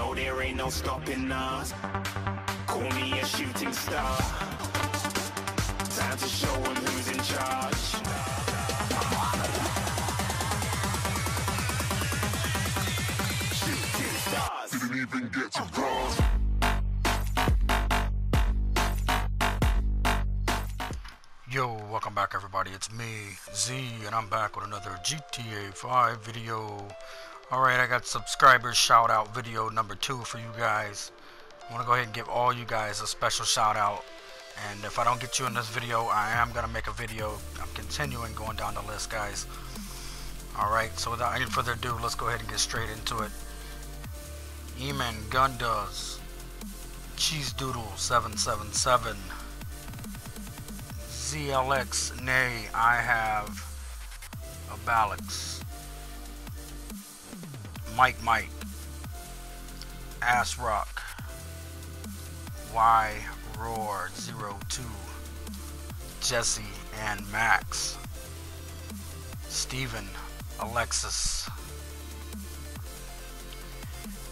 know there ain't no stopping us. Call me a shooting star. Time to show 'em who's in charge. Shooting stars. Didn't even get to cross. Yo, welcome back everybody, it's me, Z, and I'm back with another GTA 5 video. Alright, I got subscribers shout out video number 2 for you guys. I want to go ahead and give all you guys a special shout out. And if I don't get you in this video, I am going to make a video. I'm continuing going down the list, guys. Alright, so without any further ado, let's go ahead and get straight into it. Eamon Gundoes, Cheese Doodle 777. ZLX, nay, I have a Balix. Mike Mike, Ass Rock, Y Roar 02, Jesse and Max, Steven, Alexis,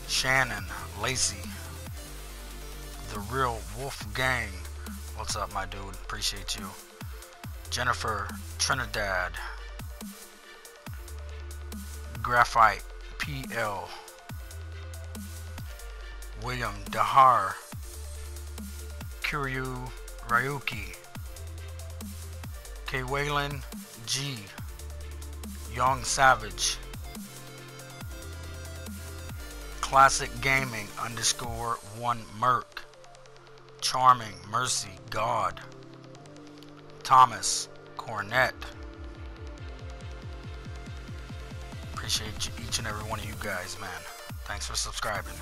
Shannon, Lacey, The Real Wolf Gang. What's up, my dude? Appreciate you. Jennifer Trinidad, Graphite PL, William Dahar, Kuryu Ryuki, K. G, Young Savage, Classic Gaming underscore one Merc, Charming Mercy God. Thomas Cornett. Appreciate each and every one of you guys, man. Thanks for subscribing.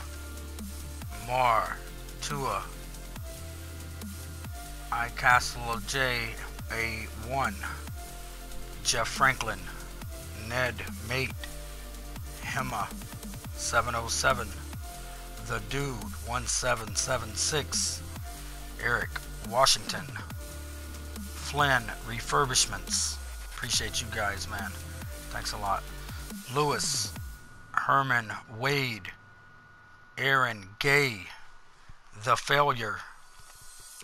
Mar, Tua, I Castle of J A1, Jeff Franklin, Ned Mate, Hema 707, The Dude 1776, Eric Washington. Flynn Refurbishments. Appreciate you guys, man. Thanks a lot. Lewis, Herman Wade, Aaron Gay, The Failure,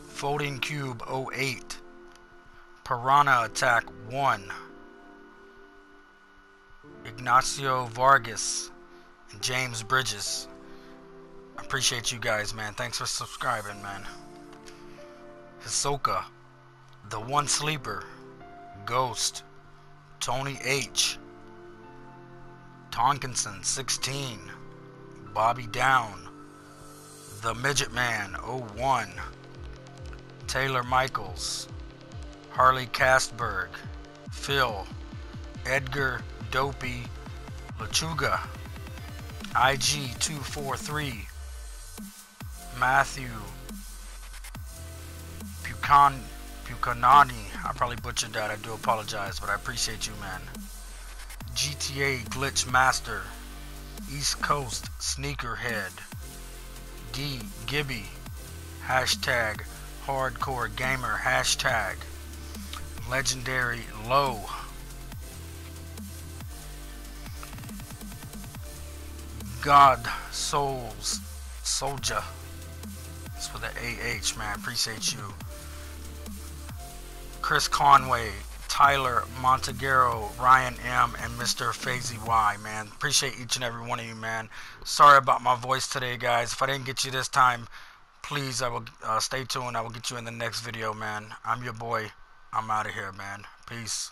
Folding Cube 08, Piranha Attack 1, Ignacio Vargas, and James Bridges. Appreciate you guys, man. Thanks for subscribing, man. Hisoka. The One Sleeper, Ghost, Tony H, Tonkinson 16, Bobby Down, The Midget Man 01, Taylor Michaels, Harley Castberg, Phil, Edgar Dopey, Lachuga, IG243, Matthew Buchan. Bukanani. I probably butchered that. I do apologize, but I appreciate you, man. GTA Glitch Master. East Coast Sneakerhead. D. Gibby. Hashtag Hardcore Gamer. Hashtag Legendary Low. God Souls Soldier. It's for the AH, man. Appreciate you. Chris Conway, Tyler Montegero, Ryan M, and Mr. Fazy Y, man. Appreciate each and every one of you, man. Sorry about my voice today, guys. If I didn't get you this time, please, I will uh, stay tuned. I will get you in the next video, man. I'm your boy. I'm out of here, man. Peace.